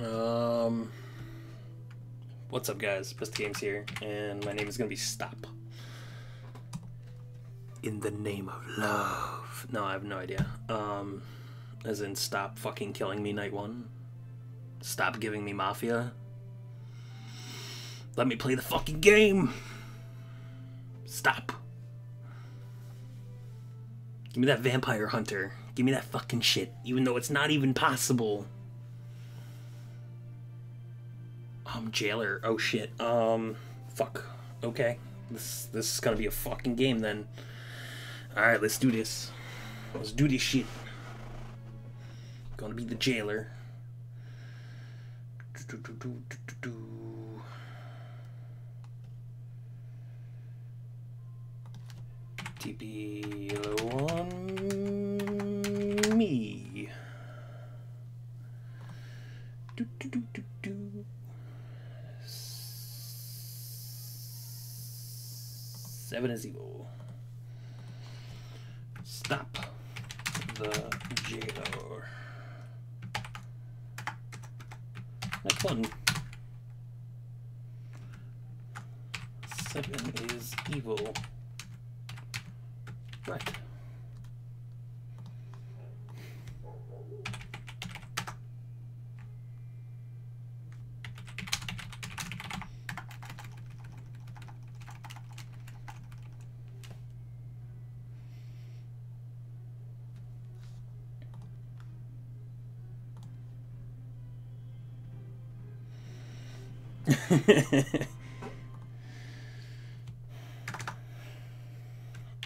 Um, what's up, guys? Best Games here, and my name is gonna be Stop. In the name of love. No, I have no idea. Um, as in, stop fucking killing me, night one. Stop giving me mafia. Let me play the fucking game. Stop. Give me that vampire hunter. Give me that fucking shit, even though it's not even possible. Um, jailer. Oh shit. Um, fuck. Okay. This this is gonna be a fucking game then. All right, let's do this. Let's do this shit. Gonna be the jailer. Do, do, do, TP on me. Do, do, do, do, do. Seven is evil. Stop the jailer. Next one. Seven is evil. Right.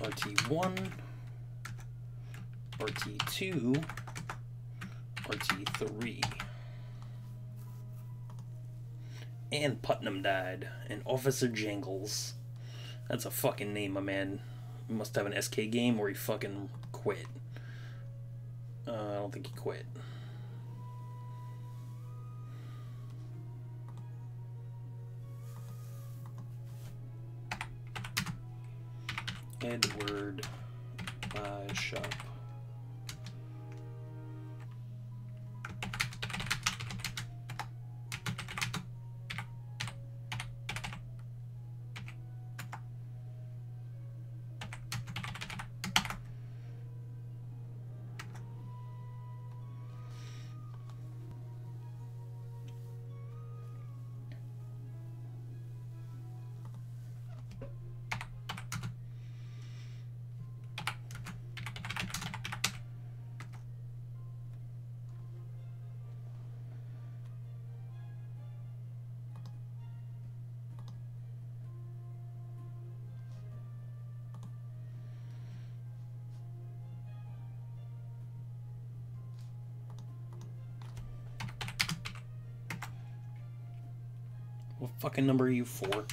RT1, RT2, RT3. And Putnam died, and Officer Jangles. That's a fucking name, my man. He must have an SK game or he fucking quit. Uh, I don't think he quit. Edward Bishop. Uh, What fucking number are you for?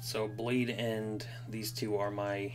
So Blade and these two are my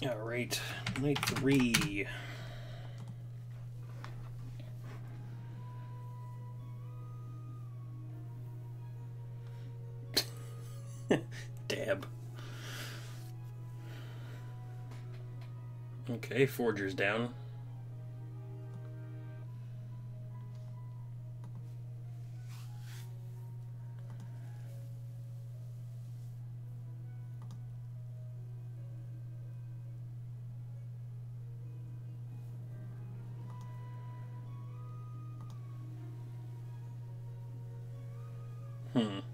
All right, night three. Dab. Okay, Forger's down. Hmm.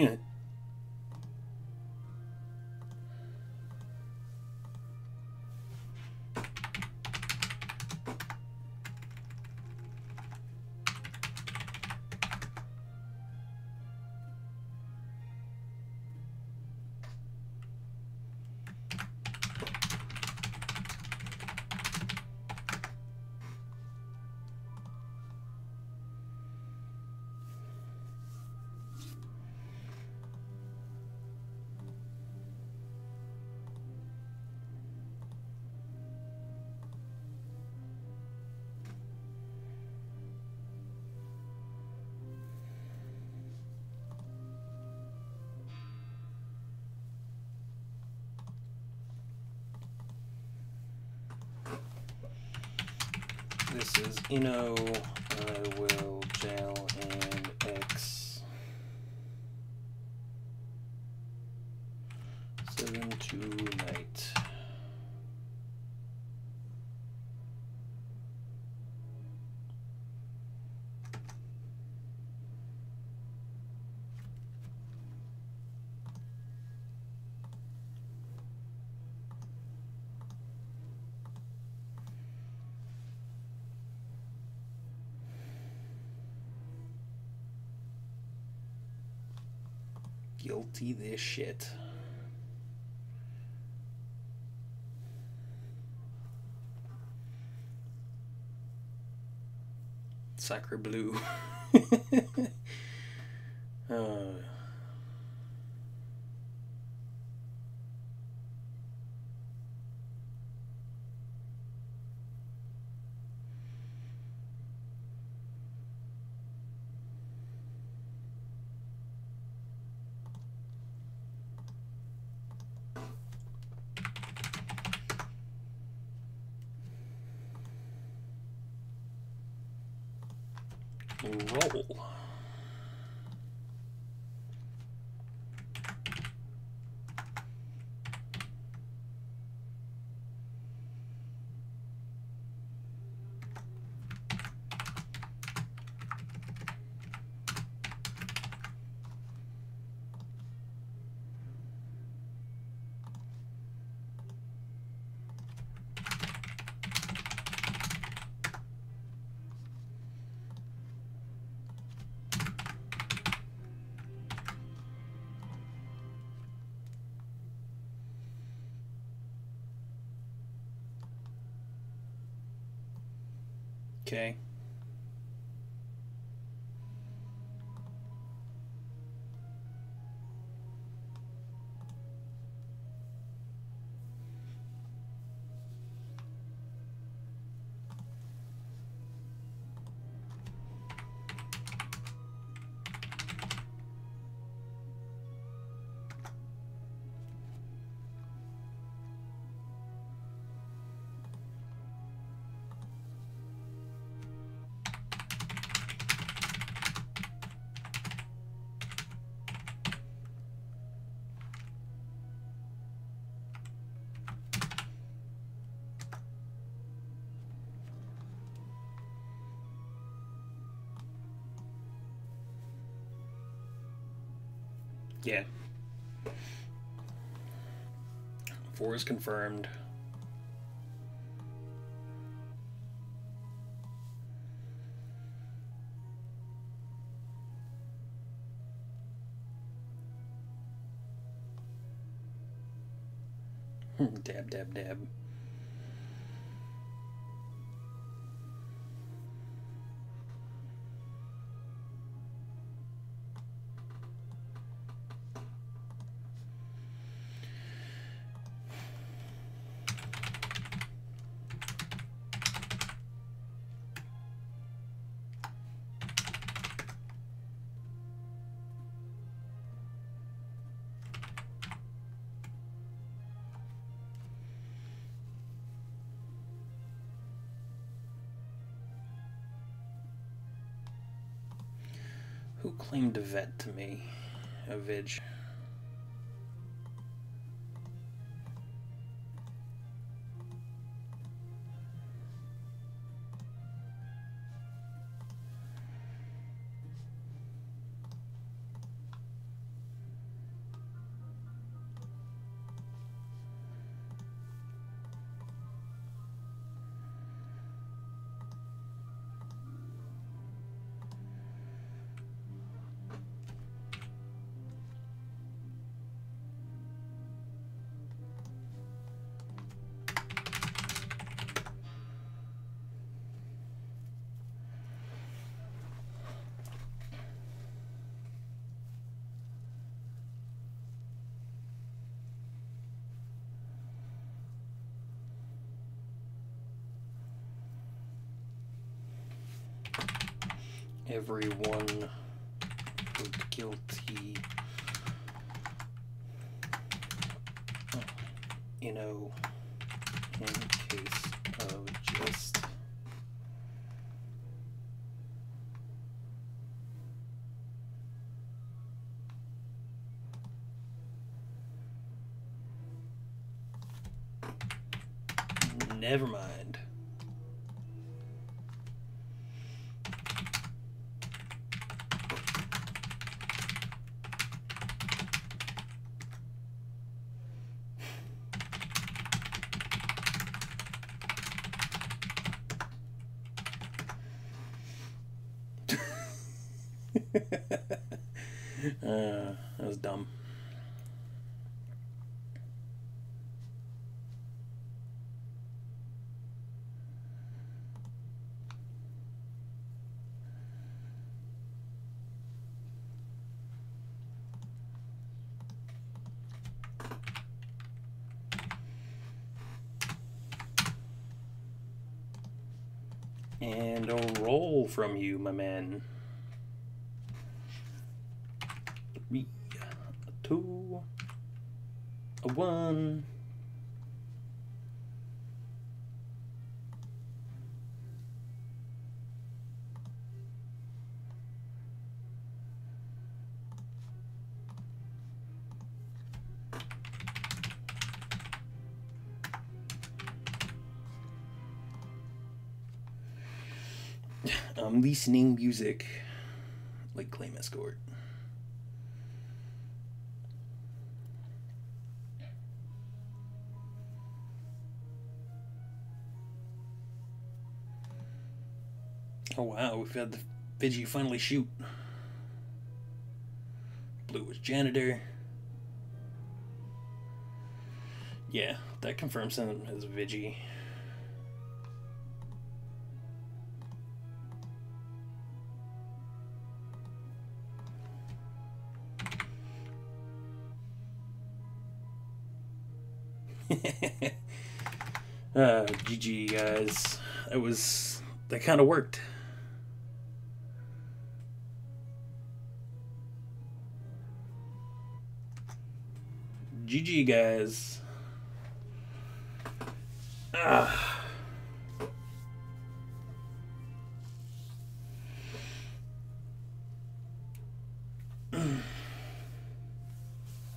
Yeah. This is Inno. I will jail and X. Seven to night. Guilty this shit. Sacre blue. uh. Roll. Okay. Yeah. Four is confirmed. dab, dab, dab. Who claimed a vet to me? A Vidge. Everyone guilty. Oh, you know, in case of just. Never mind. Uh, that was dumb. And a roll from you, my man. Three, a two, a one. I'm listening music like Claim Escort. Oh wow, we've had the Vigi finally shoot. Blue was janitor. Yeah, that confirms him as Vigi. uh, GG guys. It was that kind of worked. GG guys. Ah.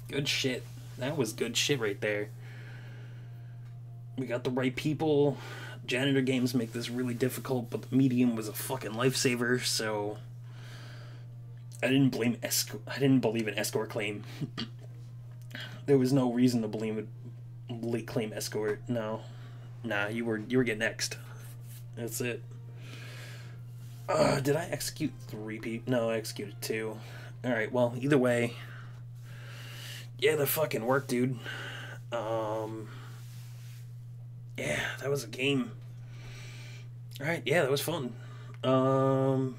Good shit. That was good shit right there. We got the right people. Janitor games make this really difficult, but the medium was a fucking lifesaver, so I didn't blame Esc- I didn't believe an escort claim. there was no reason to believe it claim escort. No. Nah, you were you were getting next. That's it. Uh, did I execute three people? No, I executed two. Alright, well, either way. Yeah, the fucking work, dude. Um Yeah, that was a game. Alright, yeah, that was fun. Um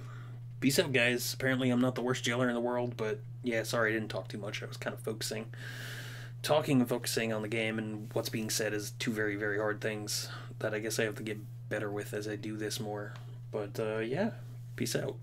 peace out guys. Apparently I'm not the worst jailer in the world, but yeah, sorry I didn't talk too much. I was kind of focusing talking and focusing on the game and what's being said is two very very hard things that I guess I have to get better with as I do this more. But uh, yeah, peace out.